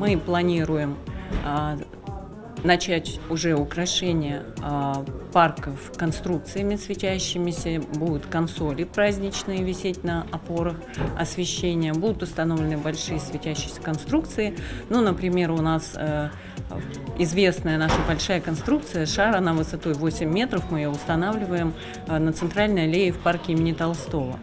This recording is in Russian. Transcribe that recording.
мы планируем а, начать уже украшение а, парков конструкциями светящимися, будут консоли праздничные висеть на опорах освещения, будут установлены большие светящиеся конструкции. Ну, например, у нас э, известная наша большая конструкция шара на высотой 8 метров, мы ее устанавливаем э, на центральной аллее в парке имени Толстого.